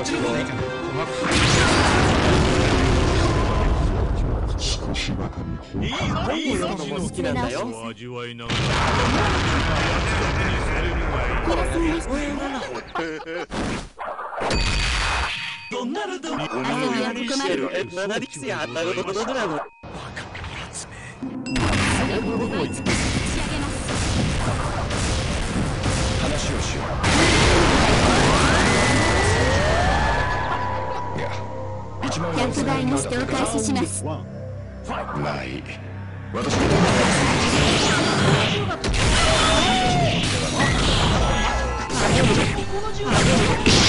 っちの方がいいかな少しばかりいいぞいいぞの好きなんだよ味わいながらこれすみましたドナルド遊びはここまでえナナリクスやなるほどなのそれほどの美しく仕上げます話をしよう100倍にしてお返しします。まあい。い私のラ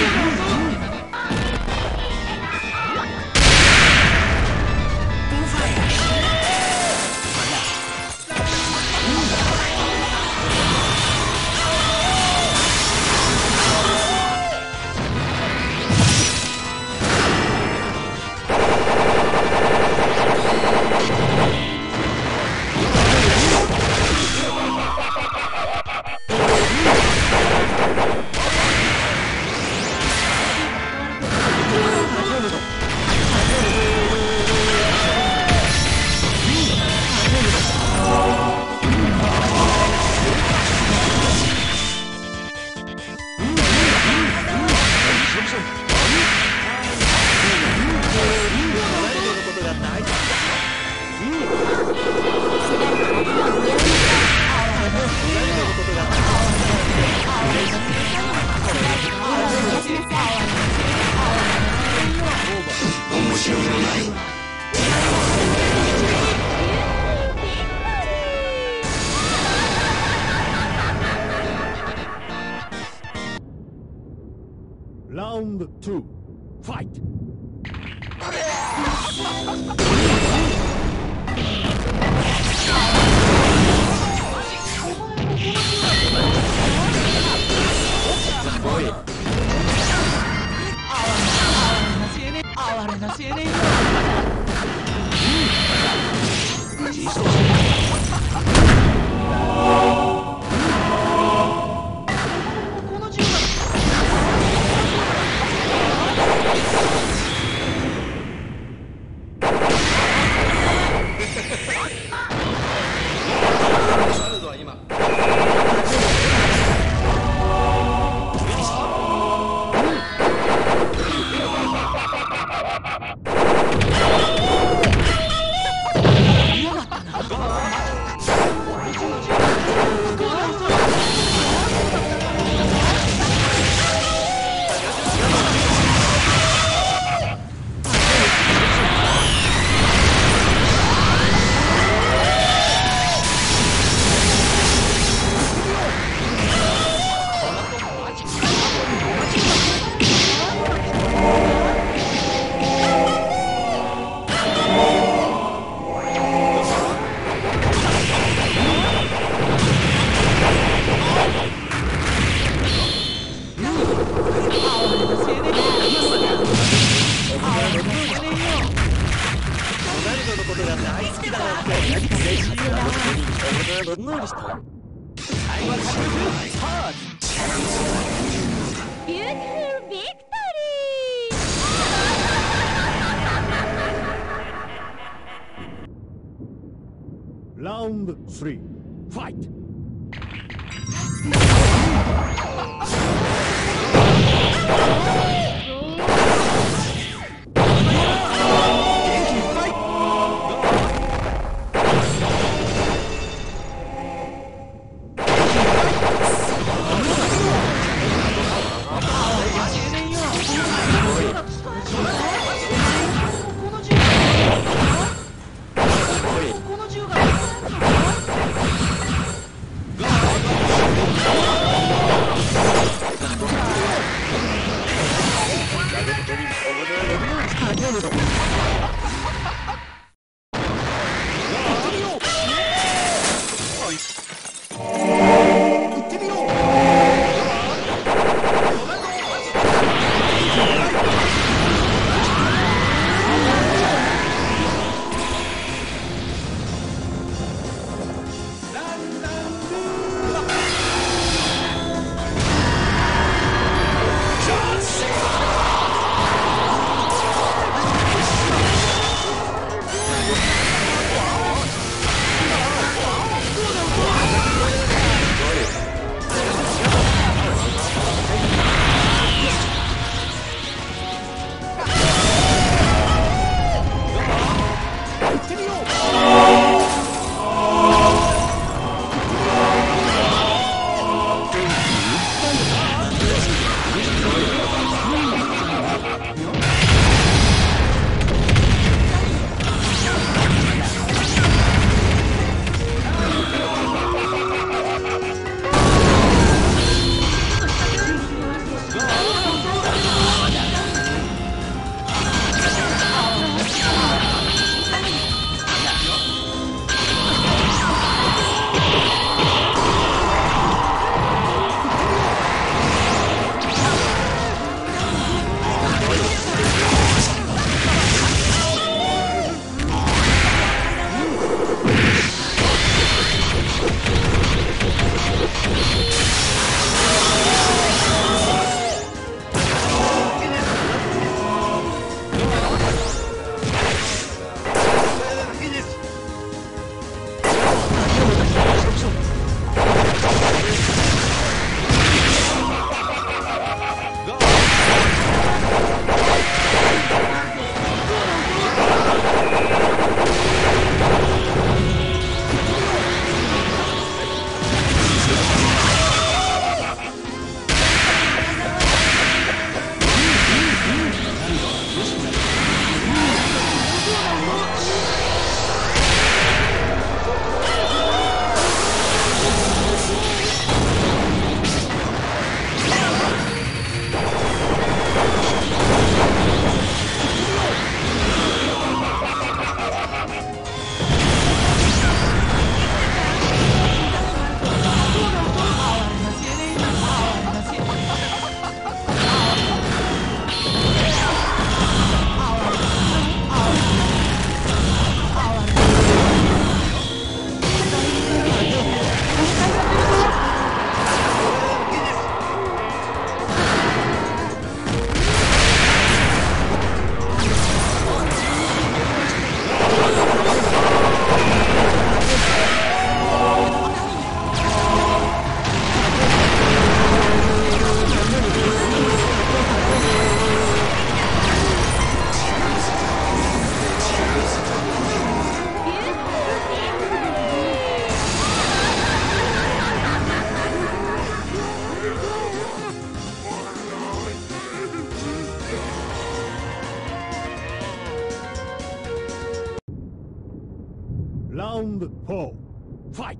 Let's go. Beautiful victory! Round 3 Fight!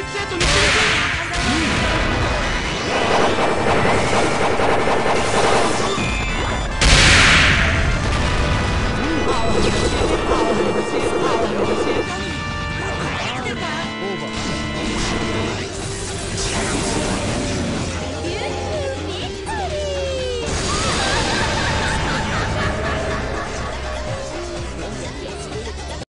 Headset und ich bin